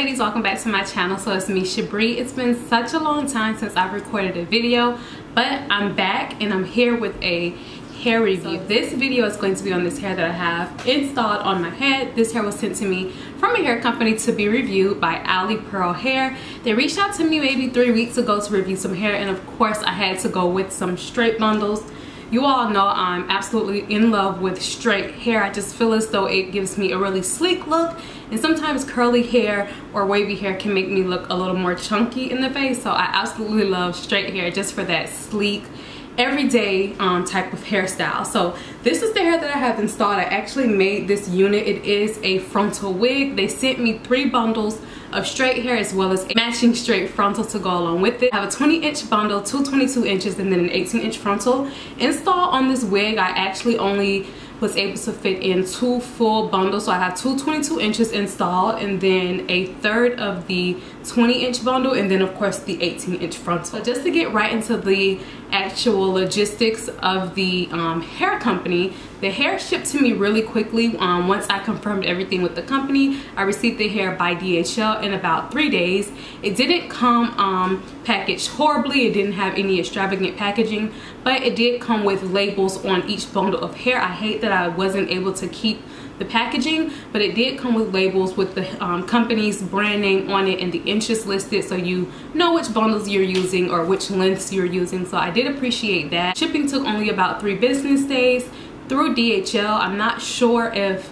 ladies welcome back to my channel. So it's me Shabree. It's been such a long time since I've recorded a video but I'm back and I'm here with a hair review. So this video is going to be on this hair that I have installed on my head. This hair was sent to me from a hair company to be reviewed by Ali Pearl Hair. They reached out to me maybe three weeks ago to review some hair and of course I had to go with some straight bundles you all know I'm absolutely in love with straight hair. I just feel as though it gives me a really sleek look and sometimes curly hair or wavy hair can make me look a little more chunky in the face. So I absolutely love straight hair just for that sleek everyday um, type of hairstyle. So this is the hair that I have installed. I actually made this unit. It is a frontal wig. They sent me three bundles of straight hair as well as matching straight frontal to go along with it. I have a 20 inch bundle, two 22 inches and then an 18 inch frontal. Install on this wig, I actually only was able to fit in two full bundles. So I have two 22 inches installed and then a third of the 20 inch bundle and then of course the 18 inch frontal. So just to get right into the actual logistics of the um, hair company, the hair shipped to me really quickly. Um, once I confirmed everything with the company, I received the hair by DHL in about three days. It didn't come um, packaged horribly. It didn't have any extravagant packaging, but it did come with labels on each bundle of hair. I hate that I wasn't able to keep the packaging but it did come with labels with the um, company's brand name on it and the inches listed so you know which bundles you're using or which lengths you're using. So I did appreciate that. Shipping took only about three business days. Through DHL I'm not sure if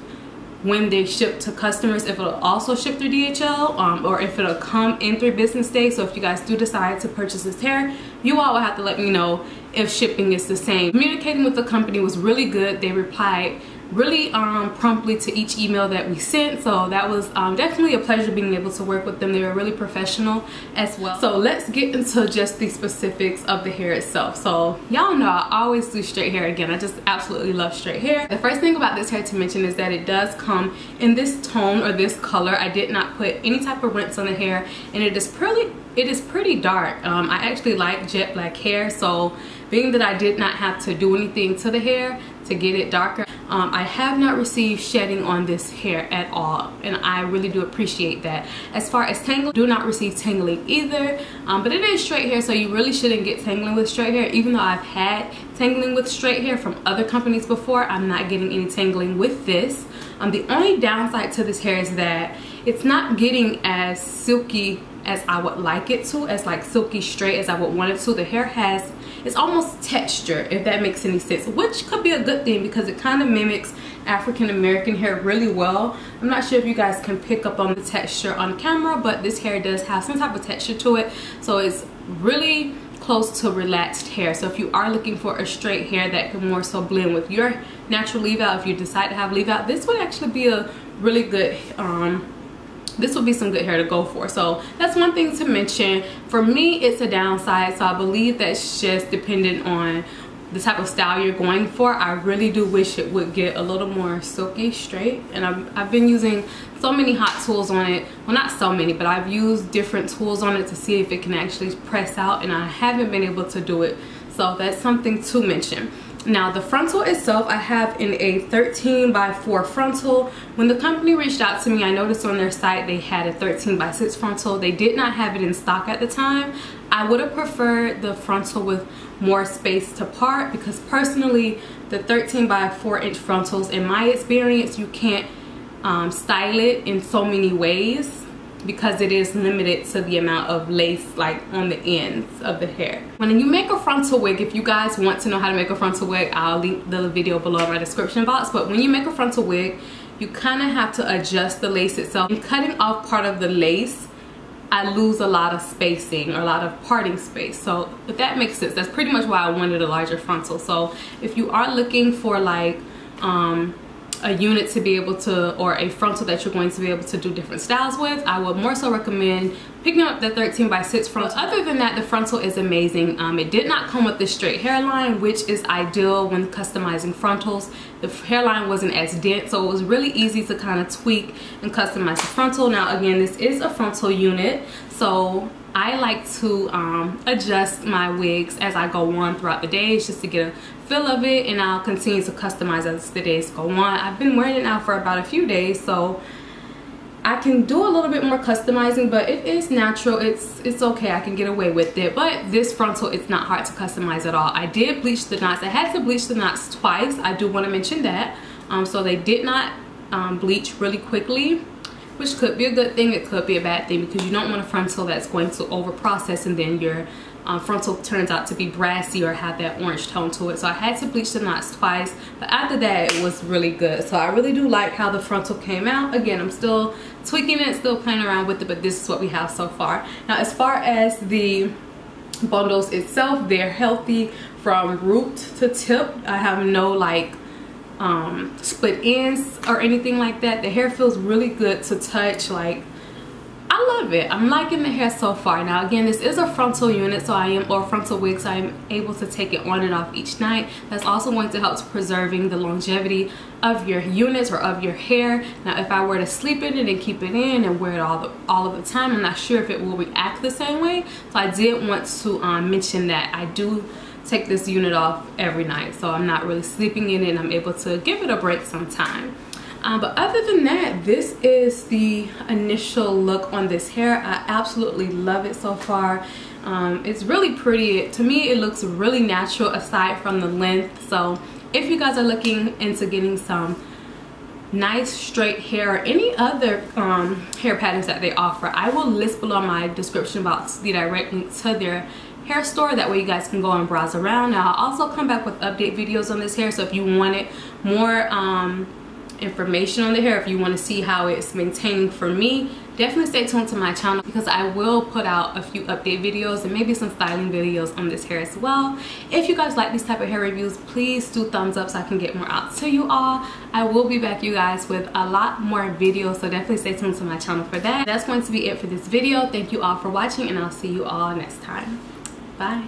when they ship to customers if it'll also ship through DHL um, or if it'll come in three business days. So if you guys do decide to purchase this hair you all will have to let me know if shipping is the same. Communicating with the company was really good. They replied really um, promptly to each email that we sent. So that was um, definitely a pleasure being able to work with them. They were really professional as well. So let's get into just the specifics of the hair itself. So y'all know I always do straight hair again. I just absolutely love straight hair. The first thing about this hair to mention is that it does come in this tone or this color. I did not put any type of rinse on the hair and it is pretty it is pretty dark. Um, I actually like jet black hair. So being that I did not have to do anything to the hair to get it darker um, I have not received shedding on this hair at all and I really do appreciate that. As far as tangling, do not receive tangling either um, but it is straight hair so you really shouldn't get tangling with straight hair even though I've had tangling with straight hair from other companies before I'm not getting any tangling with this. Um, the only downside to this hair is that it's not getting as silky as I would like it to as like silky straight as I would want it to. The hair has it's almost texture if that makes any sense which could be a good thing because it kind of mimics African American hair really well. I'm not sure if you guys can pick up on the texture on camera but this hair does have some type of texture to it. So it's really close to relaxed hair. So if you are looking for a straight hair that can more so blend with your natural leave out if you decide to have leave out this would actually be a really good um this would be some good hair to go for. So that's one thing to mention. For me it's a downside so i believe that's just dependent on the type of style you're going for. I really do wish it would get a little more silky straight and I've, I've been using so many hot tools on it. Well not so many but i've used different tools on it to see if it can actually press out and i haven't been able to do it. So that's something to mention now the frontal itself I have in a 13 by 4 frontal. When the company reached out to me I noticed on their site they had a 13 by 6 frontal. They did not have it in stock at the time. I would have preferred the frontal with more space to part because personally the 13 by 4 inch frontals in my experience you can't um, style it in so many ways because it is limited to the amount of lace like on the ends of the hair. When you make a frontal wig, if you guys want to know how to make a frontal wig, I'll link the video below in my description box. But when you make a frontal wig, you kind of have to adjust the lace itself. In cutting off part of the lace, I lose a lot of spacing or a lot of parting space. So if that makes sense, that's pretty much why I wanted a larger frontal. So if you are looking for like um, a unit to be able to or a frontal that you're going to be able to do different styles with i would more so recommend picking up the 13 by 6 frontal other than that the frontal is amazing. Um, it did not come with the straight hairline which is ideal when customizing frontals. The hairline wasn't as dense so it was really easy to kind of tweak and customize the frontal. Now again this is a frontal unit so I like to um, adjust my wigs as I go on throughout the days just to get a feel of it and I'll continue to customize as the days go on. I've been wearing it now for about a few days so I can do a little bit more customizing, but it is natural. It's it's okay. I can get away with it. But this frontal, it's not hard to customize at all. I did bleach the knots. I had to bleach the knots twice. I do want to mention that. Um, so they did not um, bleach really quickly which could be a good thing it could be a bad thing because you don't want a frontal that's going to over process and then your um, frontal turns out to be brassy or have that orange tone to it. So I had to bleach the knots twice but after that it was really good. So I really do like how the frontal came out. Again I'm still tweaking it still playing around with it but this is what we have so far. Now as far as the bundles itself they're healthy from root to tip. I have no like um, split ends or anything like that. The hair feels really good to touch like I love it. I'm liking the hair so far. Now again, this is a frontal unit, so I am, or frontal wig, so I am able to take it on and off each night. That's also going to help preserving the longevity of your units or of your hair. Now if I were to sleep in it and keep it in and wear it all, the, all of the time, I'm not sure if it will react the same way. So I did want to um, mention that I do take this unit off every night. So I'm not really sleeping in it and I'm able to give it a break sometime. Um, but other than that, this is the initial look on this hair. I absolutely love it so far. Um, it's really pretty. To me, it looks really natural aside from the length. So if you guys are looking into getting some nice straight hair or any other um, hair patterns that they offer, I will list below my description box the direct link to their hair store that way you guys can go and browse around now i'll also come back with update videos on this hair so if you wanted more um, information on the hair if you want to see how it's maintaining for me definitely stay tuned to my channel because I will put out a few update videos and maybe some styling videos on this hair as well. If you guys like these type of hair reviews please do thumbs up so I can get more out to you all. I will be back you guys with a lot more videos so definitely stay tuned to my channel for that. That's going to be it for this video. Thank you all for watching and I'll see you all next time. Bye